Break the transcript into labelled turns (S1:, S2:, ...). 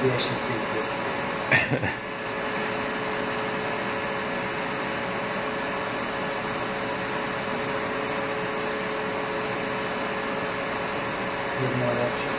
S1: Maybe I should read this thing.